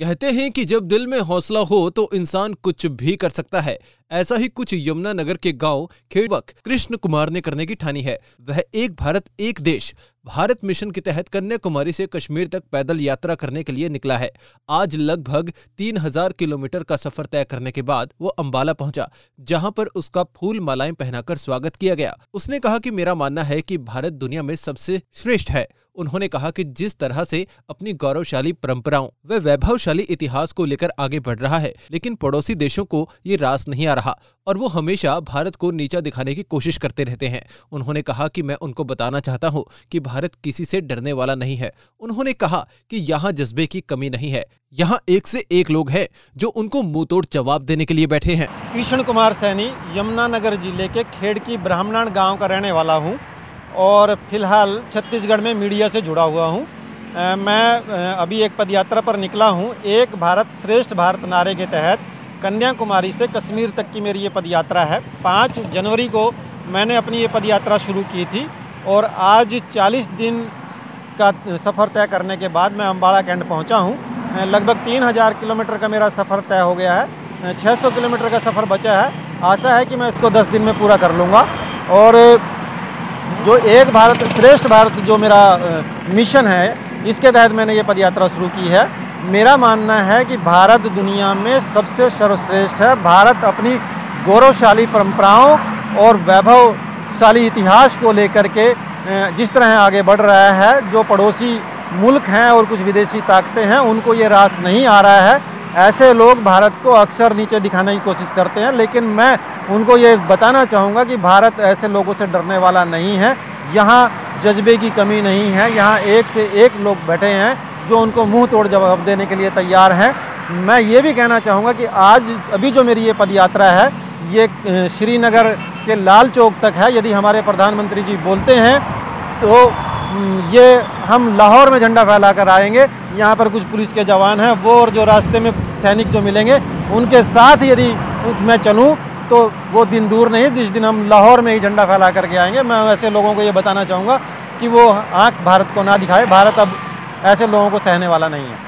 कहते हैं कि जब दिल में हौसला हो तो इंसान कुछ भी कर सकता है। ऐसा ही कुछ यमुनानगर के गाँव खेड़वक कृष्ण कुमार ने करने की ठानी है। वह एक भारत, एक देश। भारत मिशन के तहत कन्याकुमारी से कश्मीर तक पैदल यात्रा करने के लिए निकला है। आज लगभग तीन हज़ार किलोमीटर का सफ़र तय करने के बाद वो अंबाला पहुँचा, जहाँ पर उसका फूल मालाएँ पहनाकर स्वागत किया गया। उसने कहा कि मेरा मानना है कि भारत दुनिया में सबसे श्रेष्ठ है। उन्होंने कहा कि जिस तरह से अपनी गौरवशाली परंपराओं व वैभवशाली इतिहास को लेकर आगे बढ़ रहा है, लेकिन पड़ोसी देशों को ये रास नहीं आ रहा और वो हमेशा भारत को नीचा दिखाने की कोशिश करते रहते हैं। उन्होंने कहा कि मैं उनको बताना चाहता हूँ कि भारत किसी से डरने वाला नहीं है। उन्होंने कहा कि यहाँ जज्बे की कमी नहीं है। यहाँ एक से एक लोग हैं जो उनको मुँह जवाब देने के लिए बैठे हैं। कृष्ण कुमार सैनी यमुनानगर ज़िले के खेड़की ब्राह्मण गाँव का रहने वाला हूँ और फ़िलहाल छत्तीसगढ़ में मीडिया से जुड़ा हुआ हूँ। मैं अभी एक पदयात्रा पर निकला हूँ। एक भारत श्रेष्ठ भारत नारे के तहत कन्याकुमारी से कश्मीर तक की मेरी ये पदयात्रा है। पाँच जनवरी को मैंने अपनी ये पदयात्रा शुरू की थी। और आज 40 दिन का सफ़र तय करने के बाद मैं अम्बाड़ा कैंट पहुँचा हूँ। लगभग 3000 किलोमीटर का मेरा सफ़र तय हो गया है। 600 किलोमीटर का सफ़र बचा है। आशा है कि मैं इसको 10 दिन में पूरा कर लूँगा। और जो एक भारत, श्रेष्ठ भारत जो मेरा मिशन है, इसके तहत मैंने ये पदयात्रा शुरू की है। मेरा मानना है कि भारत दुनिया में सबसे सर्वश्रेष्ठ है। भारत अपनी गौरवशाली परंपराओं और वैभवशाली इतिहास को लेकर के जिस तरह आगे बढ़ रहा है, जो पड़ोसी मुल्क हैं और कुछ विदेशी ताकतें हैं, उनको ये रास नहीं आ रहा है। ऐसे लोग भारत को अक्सर नीचे दिखाने की कोशिश करते हैं, लेकिन मैं उनको ये बताना चाहूँगा कि भारत ऐसे लोगों से डरने वाला नहीं है। यहाँ जज्बे की कमी नहीं है, यहाँ एक से एक लोग बैठे हैं, जो उनको मुँह तोड़ जवाब देने के लिए तैयार हैं। मैं ये भी कहना चाहूँगा कि आज अभी जो मेरी ये पद यात्रा है, ये श्रीनगर के लाल चौक तक है। यदि हमारे प्रधानमंत्री जी बोलते हैं तो ये हम लाहौर में झंडा फैला कर आएँगे। यहाँ पर कुछ पुलिस के जवान हैं, वो और जो रास्ते में सैनिक जो मिलेंगे, उनके साथ यदि मैं चलूँ तो वो दिन दूर नहीं, जिस दिन हम लाहौर में ही झंडा फैला करके आएँगे। मैं ऐसे लोगों को ये बताना चाहूँगा कि वो आँख भारत को ना दिखाए। भारत अब ऐसे लोगों को सहने वाला नहीं है।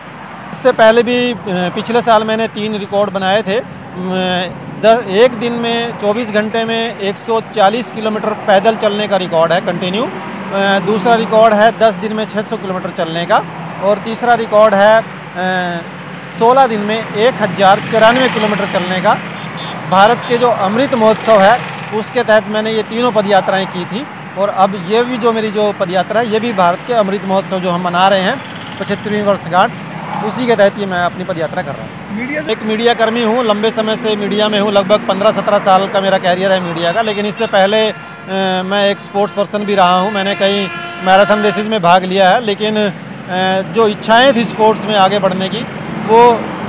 इससे पहले भी पिछले साल मैंने तीन रिकॉर्ड बनाए थे। दस, एक दिन में 24 घंटे में 140 किलोमीटर पैदल चलने का रिकॉर्ड है कंटिन्यू दूसरा रिकॉर्ड है 10 दिन में 600 किलोमीटर चलने का और तीसरा रिकॉर्ड है 16 दिन में एक हज़ार चौरानवे किलोमीटर चलने का। भारत के जो अमृत महोत्सव है, उसके तहत मैंने ये तीनों पदयात्राएँ की थी और अब ये भी जो मेरी जो पदयात्रा है, ये भी भारत के अमृत महोत्सव जो हम मना रहे हैं, पचहत्तरवीं वर्षगांठ। उसी के तहत ये मैं अपनी पदयात्रा कर रहा हूँ। मीडिया एक मीडिया कर्मी हूँ लंबे समय से मीडिया में हूँ लगभग पंद्रह सत्रह साल का मेरा कैरियर है मीडिया का लेकिन इससे पहले आ, मैं एक स्पोर्ट्स पर्सन भी रहा हूँ मैंने कई मैराथन रेसेस में भाग लिया है लेकिन आ, जो इच्छाएँ थी स्पोर्ट्स में आगे बढ़ने की वो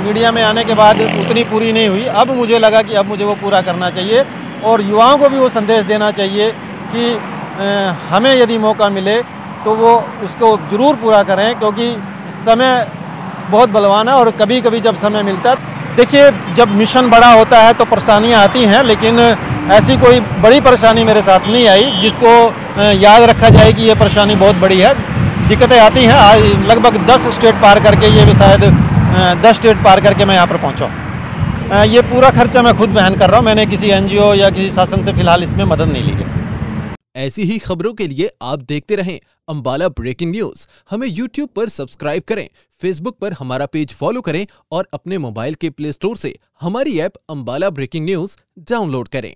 मीडिया में आने के बाद उतनी पूरी नहीं हुई। अब मुझे लगा कि अब मुझे वो पूरा करना चाहिए और युवाओं को भी वो संदेश देना चाहिए कि हमें यदि मौका मिले तो वो उसको ज़रूर पूरा करें क्योंकि समय बहुत बलवान है और कभी कभी जब समय मिलता है, देखिए, जब मिशन बड़ा होता है तो परेशानियाँ आती हैं, लेकिन ऐसी कोई बड़ी परेशानी मेरे साथ नहीं आई, जिसको याद रखा जाए कि ये परेशानी बहुत बड़ी है। दिक्कतें आती हैं, आज लगभग दस स्टेट पार करके, ये भी शायद दस स्टेट पार करके मैं यहाँ पर पहुँचा ये पूरा खर्चा मैं खुद बहन कर रहा हूँ, मैंने किसी एनजीओ या किसी शासन से फ़िलहाल इसमें मदद नहीं ली है। ऐसी ही खबरों के लिए आप देखते रहें अंबाला ब्रेकिंग न्यूज़। हमें यूट्यूब पर सब्सक्राइब करें फेसबुक पर हमारा पेज फॉलो करें और अपने मोबाइल के प्ले स्टोर से हमारी app Ambala breaking news download करें।